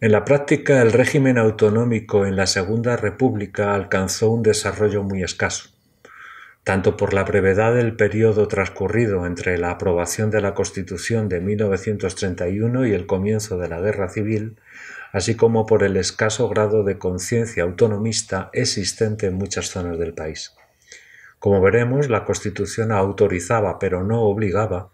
En la práctica, el régimen autonómico en la Segunda República alcanzó un desarrollo muy escaso, tanto por la brevedad del periodo transcurrido entre la aprobación de la Constitución de 1931 y el comienzo de la Guerra Civil, así como por el escaso grado de conciencia autonomista existente en muchas zonas del país. Como veremos, la Constitución autorizaba, pero no obligaba,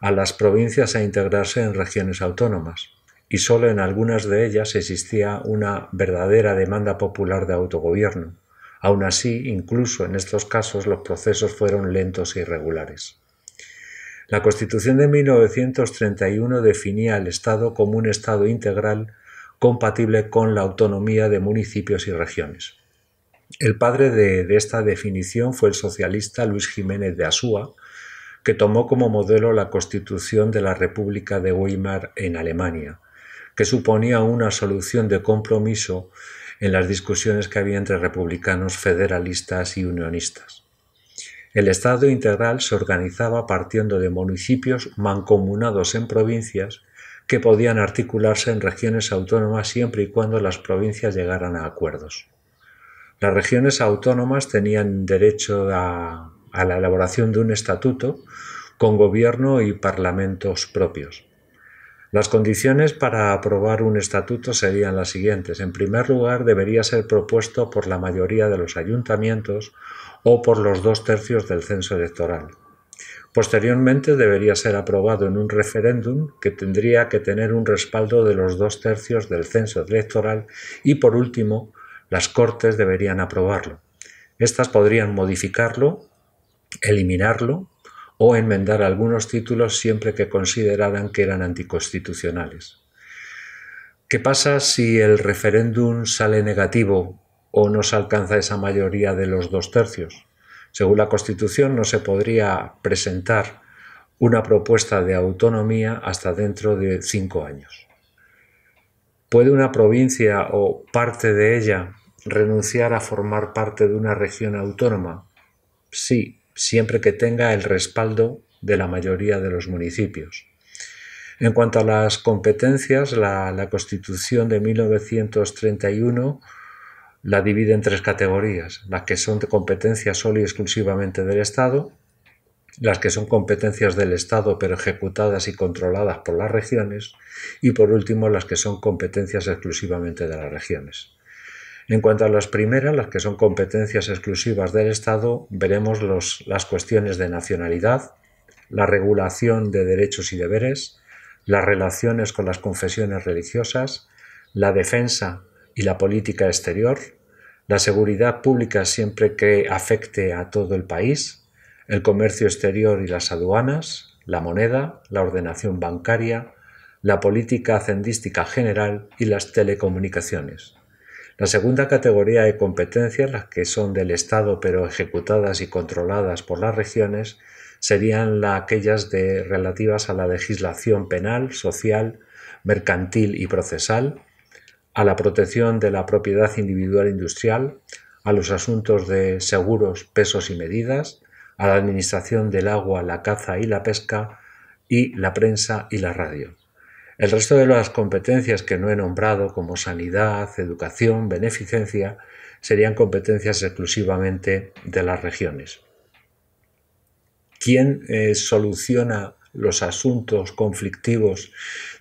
a las provincias a integrarse en regiones autónomas, y sólo en algunas de ellas existía una verdadera demanda popular de autogobierno. Aun así, incluso en estos casos, los procesos fueron lentos e irregulares. La Constitución de 1931 definía al Estado como un Estado integral compatible con la autonomía de municipios y regiones. El padre de, esta definición fue el socialista Luis Jiménez de Asúa, que tomó como modelo la Constitución de la República de Weimar en Alemania, que suponía una solución de compromiso en las discusiones que había entre republicanos, federalistas y unionistas. El Estado integral se organizaba partiendo de municipios mancomunados en provincias que podían articularse en regiones autónomas siempre y cuando las provincias llegaran a acuerdos. Las regiones autónomas tenían derecho a, la elaboración de un estatuto con gobierno y parlamentos propios. Las condiciones para aprobar un estatuto serían las siguientes. En primer lugar, debería ser propuesto por la mayoría de los ayuntamientos o por los dos tercios del censo electoral. Posteriormente debería ser aprobado en un referéndum que tendría que tener un respaldo de los dos tercios del censo electoral y por último las Cortes deberían aprobarlo. Estas podrían modificarlo, eliminarlo o enmendar algunos títulos siempre que consideraran que eran anticonstitucionales. ¿Qué pasa si el referéndum sale negativo o no se alcanza esa mayoría de los dos tercios? Según la Constitución, no se podría presentar una propuesta de autonomía hasta dentro de cinco años. ¿Puede una provincia o parte de ella renunciar a formar parte de una región autónoma? Sí, siempre que tenga el respaldo de la mayoría de los municipios. En cuanto a las competencias, la, Constitución de 1931 la divide en tres categorías, las que son de competencia solo y exclusivamente del Estado, las que son competencias del Estado pero ejecutadas y controladas por las regiones y por último las que son competencias exclusivamente de las regiones. En cuanto a las primeras, las que son competencias exclusivas del Estado, veremos las cuestiones de nacionalidad, la regulación de derechos y deberes, las relaciones con las confesiones religiosas, la defensa y la política exterior, la seguridad pública siempre que afecte a todo el país, el comercio exterior y las aduanas, la moneda, la ordenación bancaria, la política hacendística general y las telecomunicaciones. La segunda categoría de competencias, las que son del Estado pero ejecutadas y controladas por las regiones, serían aquellas de, relativas a la legislación penal, social, mercantil y procesal, a la protección de la propiedad individual industrial, a los asuntos de seguros, pesos y medidas, a la administración del agua, la caza y la pesca, y la prensa y la radio. El resto de las competencias que no he nombrado, como sanidad, educación, beneficencia, serían competencias exclusivamente de las regiones. ¿Quién eh, soluciona los asuntos conflictivos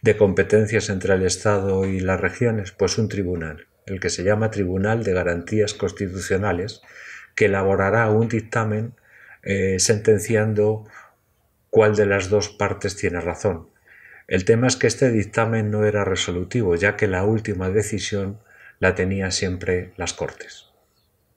de competencias entre el Estado y las regiones? Pues un tribunal, el que se llama Tribunal de Garantías Constitucionales, que elaborará un dictamen eh, sentenciando cuál de las dos partes tiene razón. El tema es que este dictamen no era resolutivo, ya que la última decisión la tenía siempre las Cortes.